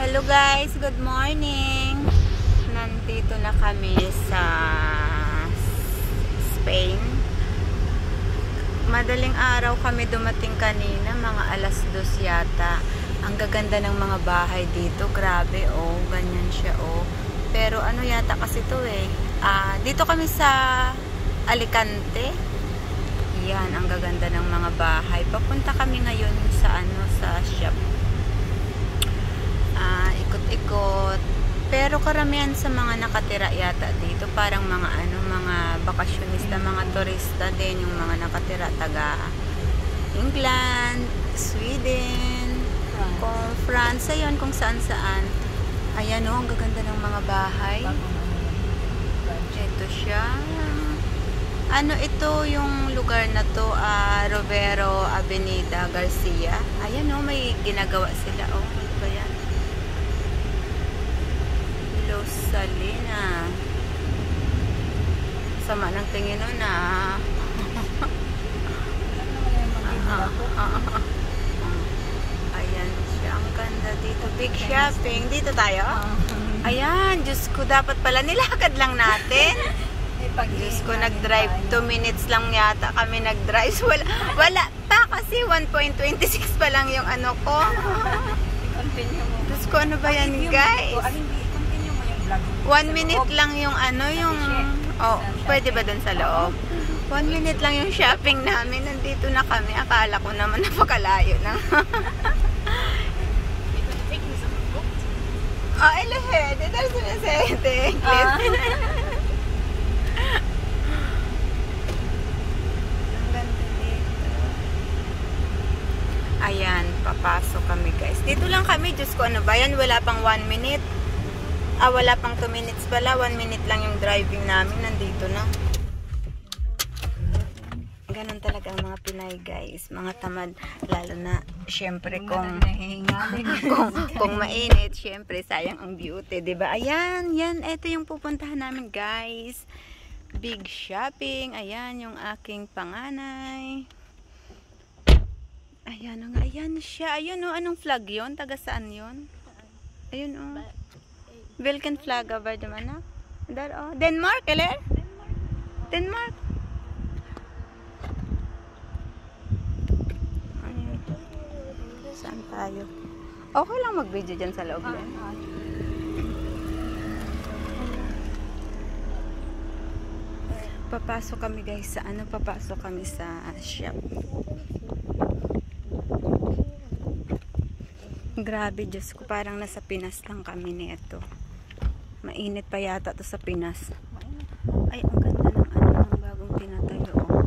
Hello guys, good morning. Nandito na kami sa Spain. Madaling araw kami dumating kanina, mga alas dos yata. Ang gaganda ng mga bahay dito, grabe oh, ganyan siya oh. Pero ano yata kasi to eh. Ah, dito kami sa Alicante. Yan, ang gaganda ng mga bahay. Papunta kami ngayon sa ano, sa shop ah, ikot-ikot. Pero karamihan sa mga nakatira yata dito, parang mga ano, mga bakasyonista, mga turista din, yung mga nakatira taga England, Sweden, kung France, ayun, kung saan-saan. Ayan o, ang gaganda ng mga bahay. Ito siya. Ano ito yung lugar na to, ah, Rovero Avenida Garcia. Ayan o, may ginagawa sila. Oh, ano ba yan? Sama ng tingin nun ah. Ah, ah, ah. Ayan siya. Ang ganda dito. Big shopping. Dito tayo? Ayan. Diyos ko, dapat pala nilakad lang natin. Diyos ko, nag-drive. 2 minutes lang yata kami nag-drive. Wala, wala pa kasi 1.26 pa lang yung ano ko. Continue mo. Diyos ko, ano ba yan guys? Ah, hindi. Continue mo yung vlog mo. One minute lang yung ano, yung... Oh, pwede ba dun sa loob? One minute lang yung shopping namin. Nandito na kami. Akala ko naman napakalayo na. oh, ilahe. Dito na sumisete. Ah. Ang ganda dito. Ayan, papasok kami guys. Dito lang kami. Diyos ko, ano ba yan? Wala pang one minute. Ah, wala pang 2 minutes pala. 1 minute lang yung driving namin. Nandito na. Ganon talaga ang mga Pinay guys. Mga tamad. Lalo na, syempre kung, kung, kung mainit, syempre sayang ang beauty. ba Ayan, yan. Ito yung pupuntahan namin guys. Big shopping. Ayan yung aking panganay. Ayan, ang ayan siya. Ayun oh, anong flag yon Taga saan yon Ayun oh. Vilken flagga var det man Där, oh. Denmark, eller? Denmark. Ayun. Saan tayo? Okay lang mag-video dyan sa loob. din. Papasok kami guys sa ano, papasok kami sa shop. Grabe, Diyos ko, parang nasa Pinas lang kami nito. Mainit pa yata to sa Pinas. Ay, ang ganda ng ano, ng bagong pinatayo. Oh.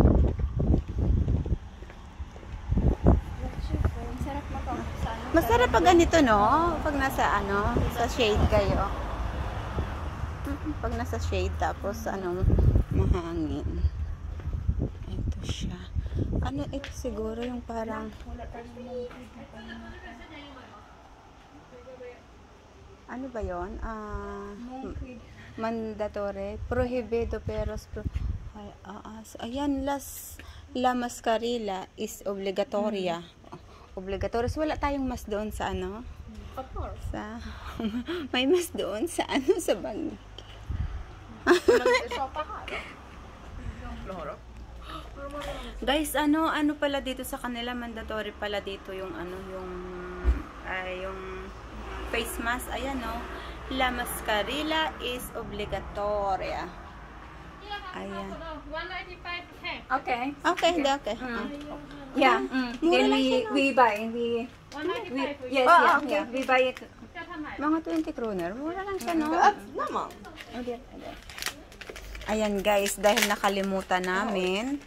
Masarap pag ganito, no? Pag nasa ano, sa shade kayo. Pag nasa shade, tapos ano, mahangin. Ito siya. Ano ito siguro yung parang ano ba yon? Ah, mandatory, prohibido pero pro, ay, ah, ah, so, ayan las la mascarilla is obligatoria. Obligatory. So, wala tayong mas doon sa ano? Of course. Sa may mas doon sa ano sa. Loro. Guys, ano ano pala dito sa kanila mandatory pala dito yung ano yung ay yung face mask ayan no. La mascarilla is obligatoria. Ayan. Okay. Okay, hindi okay. Ah. Yeah. Mm. Mura Then we we buy we we yes Ah, yeah, okay. yeah we buy it. Mga 20 kroner. Mura lang siya, no? naman. Ayan guys, dahil nakalimutan namin,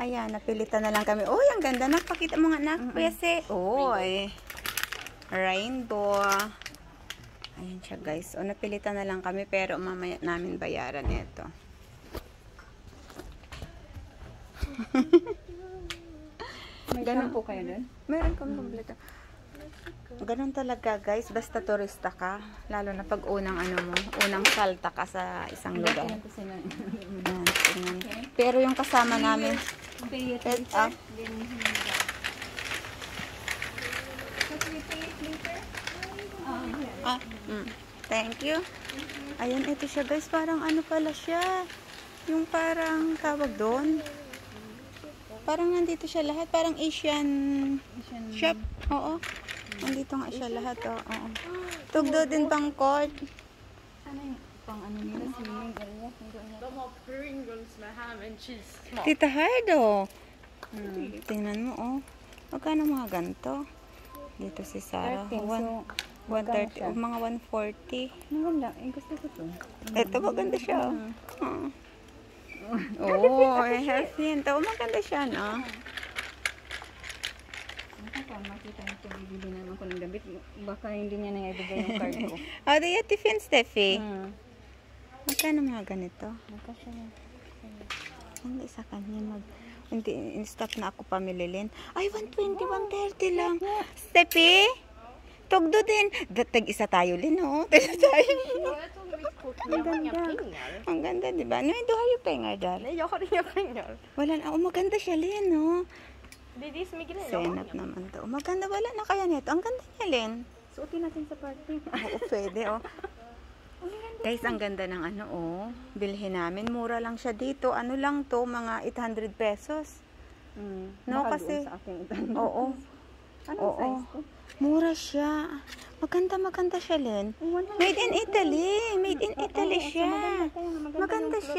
ayan, napilitan na lang kami. Uy, ang ganda. Nakpakita mo nga na, Kuya Se. Uy. Rainbow. Ayan siya guys. O, napilitan na lang kami, pero mamaya namin bayaran ito. May shampoo kayo dun? Meron kami kompleto. Ganun talaga guys, basta turista ka, lalo na pag unang ano mo, unang salta ka sa isang lugar. Pero yung kasama namin, Pay it up. Then, But we pay it later? Oh, yeah. Ah, mm. Thank you. Ayan, ito siya guys. Parang ano pala siya. Yung parang tawag doon. Parang nandito siya lahat. Parang Asian shop. Oo. Nandito nga siya lahat. Oh. Oo. Tugdo din pang court. Ano yung pang ano nila, Pringles med ham and cheese. Tita Hardo. Hmm. Tingnan mo, oh. Magkano mga ganito? Dito si Sarah. 13, One, so, 130, siya? oh, mga 140. maganda. Eh, gusto ko to. Ito, maganda siya. oh. Oo, oh, healthy yan. to. Maganda siya, no? Pa, makita nito, bibili naman ko ng damit. Baka hindi niya na ibigay yung card ko. Oh, do you tiffin, Steffi? Hmm. Magkano mga ganito? Magkasya na. Hindi sa kanya mag... Hindi, in-stop na ako pamililin. Ay, 120, 130 lang. Steffi? Tugdo din. Datag isa tayo, Lin, oh. Tag tayo. Jag har inga pengar. Ang ganda, di ba? No, har ju pengar. Nej, jag har inga pengar. Wala na. Oh, maganda siya, Lin, grejen. Jag har Senap inga. naman to. Oh, maganda. Wala na kaya nito. Ang ganda niya, Lin. Suotin natin sa party. Oo, pwede, oh. Guys, ang ganda ng ano, oh. Bilhin namin. Mura lang siya dito. Ano lang to, mga 800 pesos. Hmm. No, kasi- sa akin. Oo. Anong Oo. size ko? Mura siya. Maganda, maganda siya, 100. Made in Italy. Made in Italy siya. maganda. Siya.